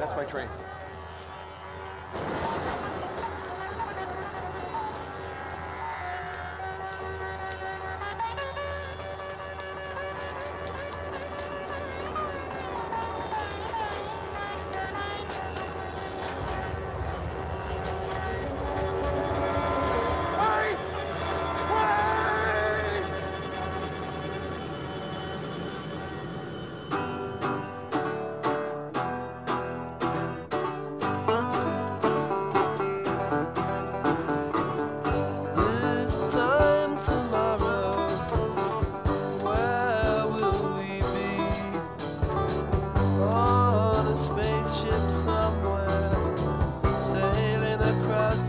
That's my train.